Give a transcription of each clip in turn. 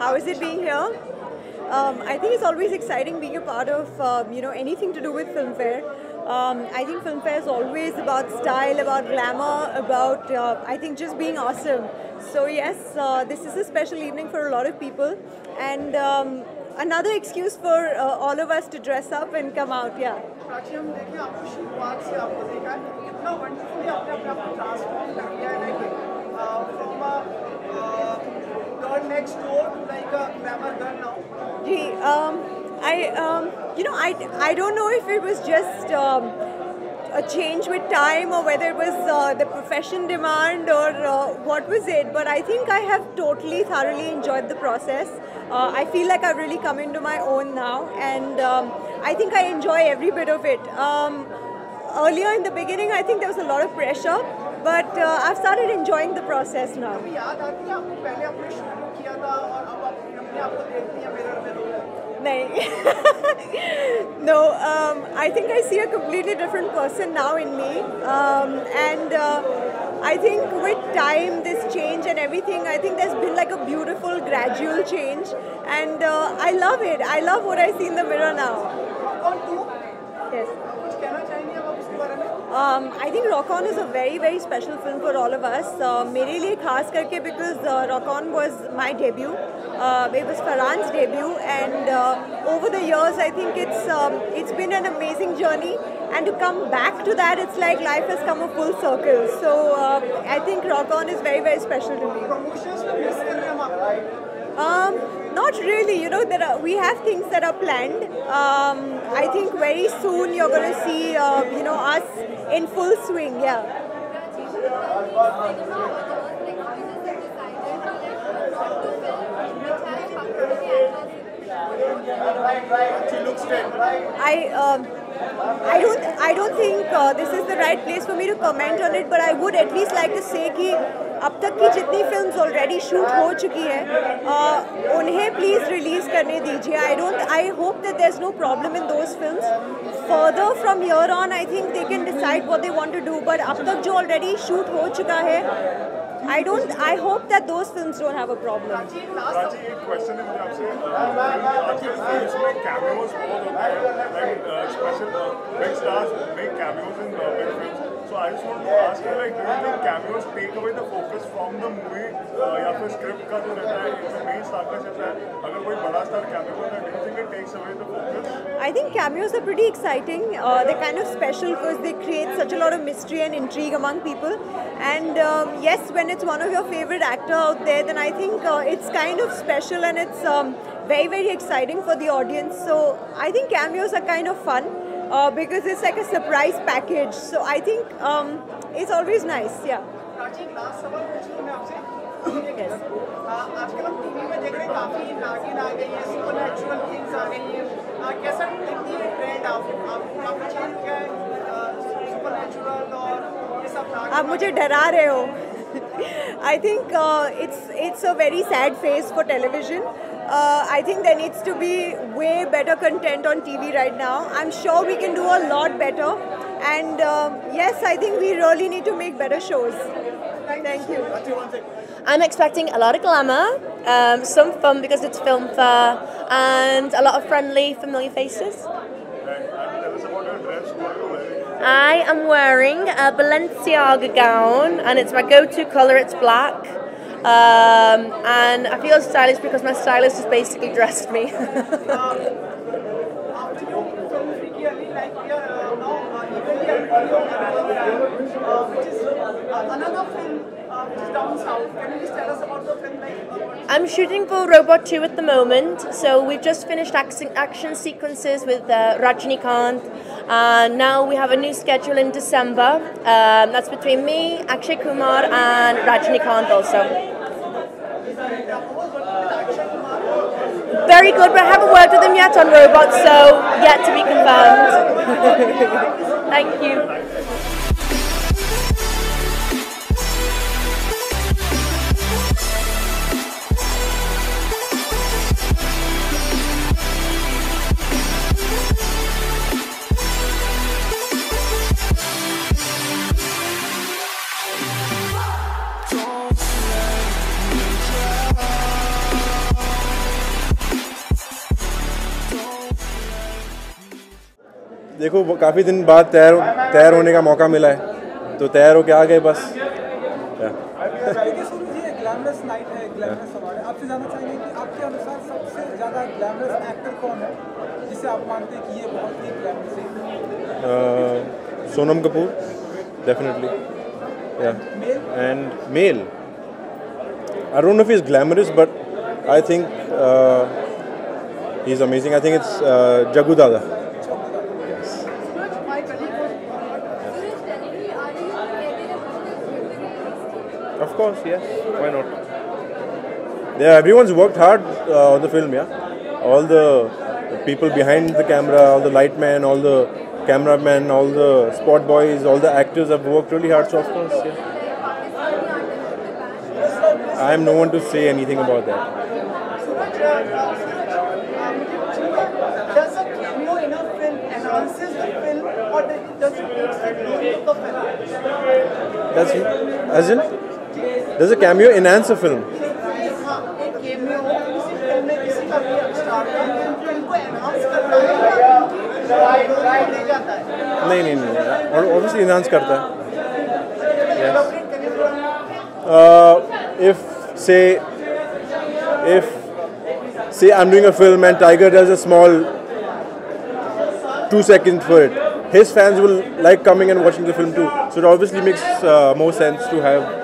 How is it being here? Um, I think it's always exciting being a part of um, you know anything to do with filmfare. Um, I think filmfare is always about style, about glamour, about uh, I think just being awesome. So yes, uh, this is a special evening for a lot of people, and um, another excuse for uh, all of us to dress up and come out. Yeah. next like a glamour girl now? Gee, um, I, um, you know, I, I don't know if it was just um, a change with time or whether it was uh, the profession demand or uh, what was it, but I think I have totally, thoroughly enjoyed the process. Uh, I feel like I've really come into my own now and um, I think I enjoy every bit of it. Um, earlier in the beginning, I think there was a lot of pressure uh, started enjoying the process now. Process now नहीं No, um, I think I see a completely different person now in me. Um, and uh, I think with time, this change and everything, I think there's been like a beautiful gradual change, and uh, I love it. I love what I see in the mirror now. Yes. Um, I think Rock On is a very very special film for all of us. Uh, मेरे लिए खास करके because uh, Rock On was my debut. Uh, it was Farhan's debut, and uh, over the years, I think it's um, it's been an amazing journey. And to come back to that, it's like life has come a full circle. So uh, I think Rock On is very very special to me. Promotions um, not really. You know, there are, we have things that are planned. Um, I think very soon you're going to see, uh, you know, us in full swing. Yeah. I um, I don't I don't think uh, this is the right place for me to comment on it, but I would at least like to say that اب تک کی جتنی films already shoot ہو چکی ہیں انہیں please release کرنے دیجیے I don't I hope that there is no problem in those films further from your on I think they can decide what they want to do but اب تک جو already shoot ہو چکا ہے I don't I hope those films don't have a problem So I just want to ask you, like, do you think cameos take away the focus from the movie uh, या फिर script का जो रहता है जो main star रहता है अगर कोई बड़ा cameo cameo do you think it takes away the focus? I think cameos are pretty exciting uh, they're kind of special because they create such a lot of mystery and intrigue among people and um, yes when it's one of your favorite actor out there then I think uh, it's kind of special and it's um, very very exciting for the audience so I think cameos are kind of fun uh, because it's like a surprise package. So I think um, it's always nice. Yeah. yes. आजकल में देख रहे काफी नागिन आ है आ है कैसा है आप है और ये सब आप मुझे डरा रहे हो I think uh, it's it's a very sad phase for television. Uh, I think there needs to be way better content on TV right now. I'm sure we can do a lot better. And uh, yes, I think we really need to make better shows. Thank you. I'm expecting a lot of glamour, um, some fun because it's Filmfare, and a lot of friendly, familiar faces. I am wearing a Balenciaga gown, and it's my go-to color. It's black. Um, and I feel stylish because my stylist just basically dressed me. I'm shooting for Robot 2 at the moment, so we've just finished action, sequences with uh, Rajnikant, and now we have a new schedule in December. Um, that's between me, Akshay Kumar, and Rajnikant also. Very good, but I haven't worked with them yet on robots, so yet to be confirmed. Thank you. دیکھو وہ کافی دن بعد تیر تیر ہونے کا موقع ملا ہے تو تیر ہو کے آ گئے بس Sonam Kapoor definitely and male Arun glamorous but I think he is amazing I think it's Jaggu Dada Of course, yes. Why not? Yeah, everyone's worked hard uh, on the film, yeah. All the people behind the camera, all the lightmen, all the cameramen, all the spot boys, all the actors have worked really hard, so of course, yeah. I am no one to say anything about that. Does it as in? There's a cameo in Answer film. No, no, no. Obviously, enhance enhance Yes. है if say say I'm doing a film and Tiger does a small two seconds for it, his fans will like coming and watching the film too. So it obviously makes uh, more sense to have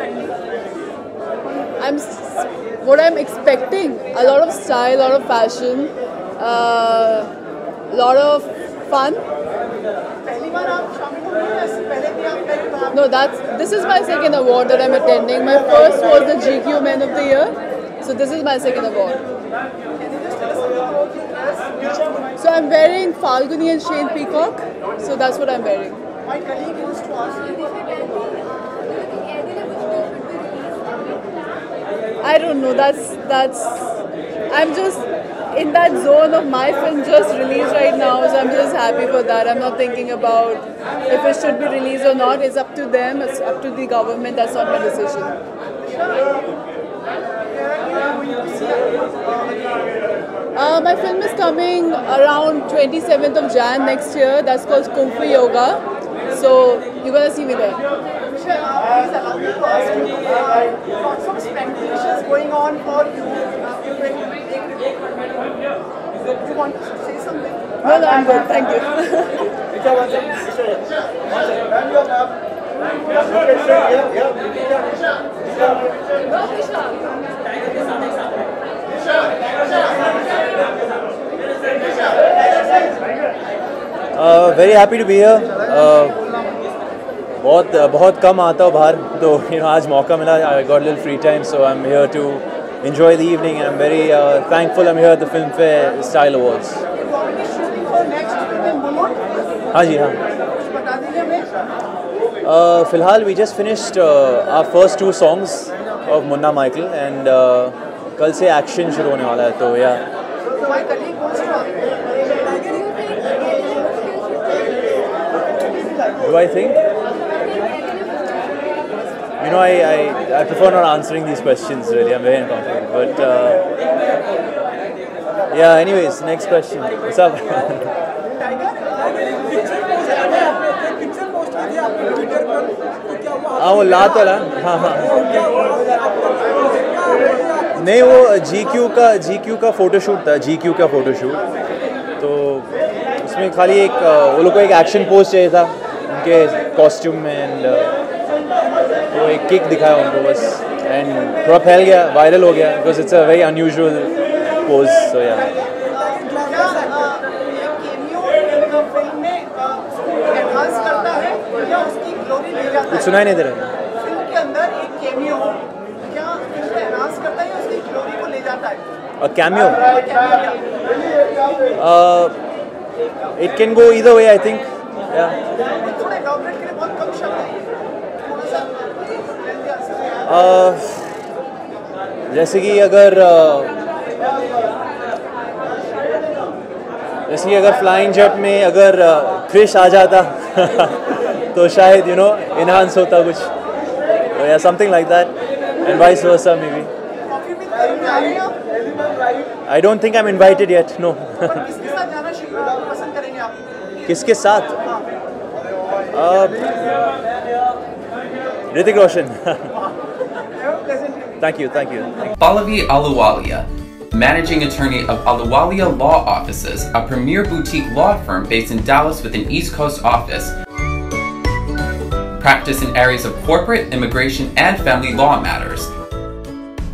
I'm what I'm expecting a lot of style, a lot of fashion, a uh, lot of fun. No, that's this is my second award that I'm attending. My first was the GQ Man of the Year, so this is my second award. So I'm wearing Falguni and Shane Peacock, so that's what I'm wearing. My colleague used to ask I don't know. That's that's. I'm just in that zone of my film just released right now, so I'm just happy for that. I'm not thinking about if it should be released or not. It's up to them. It's up to the government. That's not my decision. Uh, my film is coming around 27th of Jan next year. That's called Kung Fu Yoga. So you're gonna see me there negotiations going on for you want to say something? I'm good. Thank you. Uh, very happy to be here. Uh, بہت بہت کم آتا ہوں باہر تو آج موقع ملا I got Lal free time so I am here to enjoy the evening I am very thank am here the Filmfare style awards ہاں جی ہاں فی الحال we just finished our first two songs of Munna Michael and کل سے action شروع ہونے والا ہے تو یا do I think you know, I, I, I, prefer not answering these questions really. I'm very uncomfortable. But uh, yeah, ہاں وہ لاتا ہاں ہاں نہیں وہ جی کیو کا جی کیو کا فوٹو شوٹ تھا جی کیو کا فوٹو شوٹ تو اس میں خالی ایک وہ لوگ کو ایکشن پوز چاہیے تھا ان کے کاسٹیوم میں اینڈ ایک کک دکھایا ان کو بس اینڈ تھوڑا پھیل گیا وائرل ہو گیا because it's a very pose سو کچھ سنا ہی نہیں دے رہا کیمیو اٹ کین گو ادھر وے آئی تھنک جیسے کہ اگر جیسے کہ اگر فلائنگ جیٹ میں اگر کرش آ جاتا تو شاید یو نو انہانس ہوتا کچھ یا something like that and vice versa maybe I don't think I am invited yet no کس کے ساتھ رتک روشن Thank you, thank you. Pallavi Ahluwalia, managing attorney of Ahluwalia Law Offices, a premier boutique law firm based in Dallas with an East Coast office. Practice in areas of corporate, immigration, and family law matters.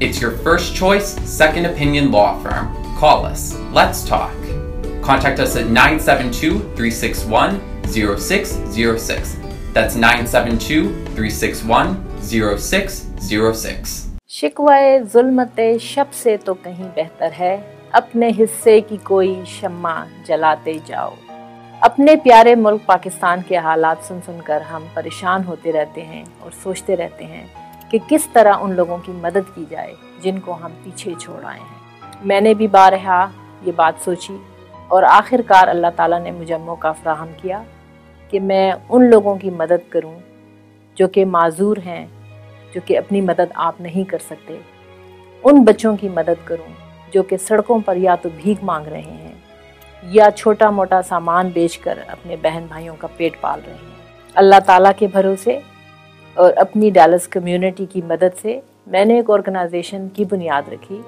It's your first choice, second opinion law firm. Call us. Let's talk. Contact us at 972 361 0606. That's 972 361 0606. شکوائے ظلمت شب سے تو کہیں بہتر ہے اپنے حصے کی کوئی شمع جلاتے جاؤ اپنے پیارے ملک پاکستان کے حالات سن سن کر ہم پریشان ہوتے رہتے ہیں اور سوچتے رہتے ہیں کہ کس طرح ان لوگوں کی مدد کی جائے جن کو ہم پیچھے چھوڑ آئے ہیں میں نے بھی بارہا یہ بات سوچی اور آخر کار اللہ تعالیٰ نے مجھے موقع فراہم کیا کہ میں ان لوگوں کی مدد کروں جو کہ معذور ہیں جو کہ اپنی مدد آپ نہیں کر سکتے ان بچوں کی مدد کروں جو کہ سڑکوں پر یا تو بھیک مانگ رہے ہیں یا چھوٹا موٹا سامان بیچ کر اپنے بہن بھائیوں کا پیٹ پال رہے ہیں اللہ تعالیٰ کے بھروسے اور اپنی ڈیلس کمیونٹی کی مدد سے میں نے ایک آرگنائزیشن کی بنیاد رکھی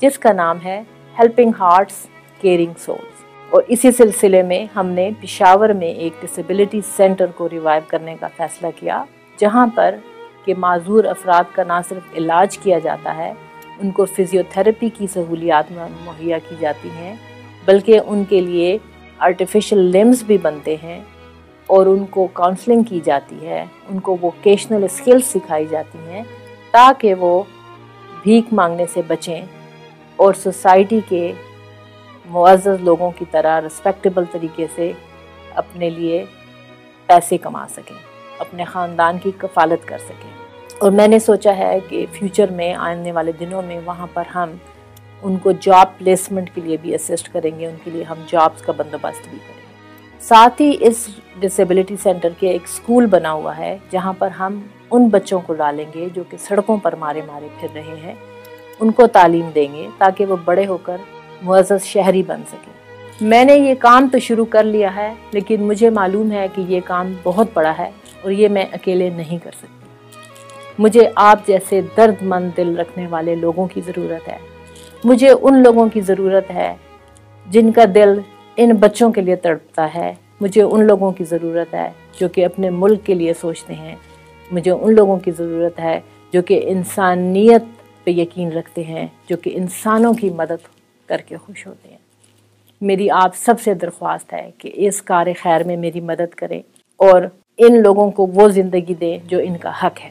جس کا نام ہے ہیلپنگ ہارٹس کیئرنگ سولز اور اسی سلسلے میں ہم نے پشاور میں ایک ڈسیبلٹی سینٹر کو ریوائیو کرنے کا فیصلہ کیا جہاں پر کہ معذور افراد کا نہ صرف علاج کیا جاتا ہے ان کو فزیوتھراپی کی سہولیات مہیا کی جاتی ہیں بلکہ ان کے لیے آرٹیفیشل لمبس بھی بنتے ہیں اور ان کو کاؤنسلنگ کی جاتی ہے ان کو ووکیشنل سکلز سکھائی جاتی ہیں تاکہ وہ بھیک مانگنے سے بچیں اور سوسائٹی کے معزز لوگوں کی طرح رسپیکٹیبل طریقے سے اپنے لیے پیسے کما سکیں اپنے خاندان کی کفالت کر سکیں اور میں نے سوچا ہے کہ فیوچر میں آنے والے دنوں میں وہاں پر ہم ان کو جاب پلیسمنٹ کے لیے بھی اسسٹ کریں گے ان کے لیے ہم جابز کا بندوبست بھی کریں گے ساتھ ہی اس ڈسیبلٹی سینٹر کے ایک اسکول بنا ہوا ہے جہاں پر ہم ان بچوں کو ڈالیں گے جو کہ سڑکوں پر مارے مارے پھر رہے ہیں ان کو تعلیم دیں گے تاکہ وہ بڑے ہو کر معزز شہری بن سکیں میں نے یہ کام تو شروع کر لیا ہے لیکن مجھے معلوم ہے کہ یہ کام بہت بڑا ہے اور یہ میں اکیلے نہیں کر سکتی مجھے آپ جیسے درد مند دل رکھنے والے لوگوں کی ضرورت ہے مجھے ان لوگوں کی ضرورت ہے جن کا دل ان بچوں کے لیے تڑپتا ہے مجھے ان لوگوں کی ضرورت ہے جو کہ اپنے ملک کے لیے سوچتے ہیں مجھے ان لوگوں کی ضرورت ہے جو کہ انسانیت پہ یقین رکھتے ہیں جو کہ انسانوں کی مدد کر کے خوش ہوتے ہیں میری آپ سب سے درخواست ہے کہ اس کار خیر میں میری مدد کریں اور ان لوگوں کو وہ زندگی دے جو ان کا حق ہے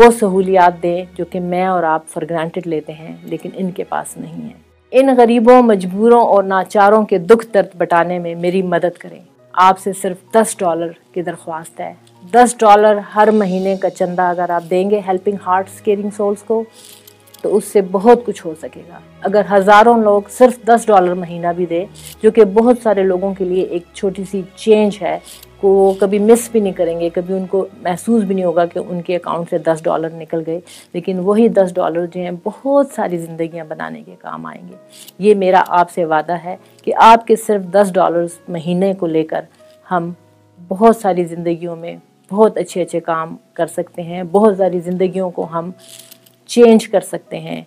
وہ سہولیات دیں جو کہ میں اور آپ فار گرانٹیڈ لیتے ہیں لیکن ان کے پاس نہیں ہیں ان غریبوں مجبوروں اور ناچاروں کے دکھ درد بٹانے میں میری مدد کریں آپ سے صرف دس ڈالر کی درخواست ہے دس ڈالر ہر مہینے کا چندہ اگر آپ دیں گے ہیلپنگ ہارٹس کیئرنگ سولز کو تو اس سے بہت کچھ ہو سکے گا اگر ہزاروں لوگ صرف دس ڈالر مہینہ بھی دے جو کہ بہت سارے لوگوں کے لیے ایک چھوٹی سی چینج ہے کو کبھی مس بھی نہیں کریں گے کبھی ان کو محسوس بھی نہیں ہوگا کہ ان کے اکاؤنٹ سے دس ڈالر نکل گئے لیکن وہی دس ڈالر جو ہیں بہت ساری زندگیاں بنانے کے کام آئیں گے یہ میرا آپ سے وعدہ ہے کہ آپ کے صرف دس ڈالرز مہینے کو لے کر ہم بہت ساری زندگیوں میں بہت اچھے اچھے کام کر سکتے ہیں بہت ساری زندگیوں کو ہم چینج کر سکتے ہیں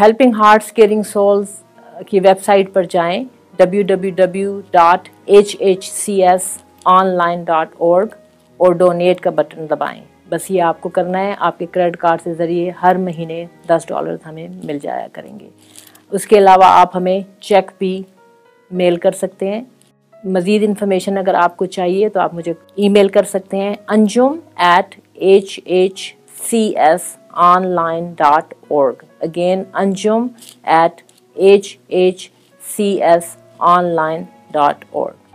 ہیلپنگ ہارٹس کیئرنگ سولس کی ویب سائٹ پر جائیں W W W dot H H C S online dot org اور ڈونیٹ کا بٹن دبائیں بس یہ آپ کو کرنا ہے آپ کے کریڈٹ کارڈ سے ذریعے ہر مہینے دس ڈالر ہمیں مل جایا کریں گے اس کے علاوہ آپ ہمیں چیک بھی میل کر سکتے ہیں مزید انفارمیشن اگر آپ کو چاہیے تو آپ مجھے ای میل کر سکتے ہیں Anjum at H H C S online dot org again Anjum at H H C S online dot org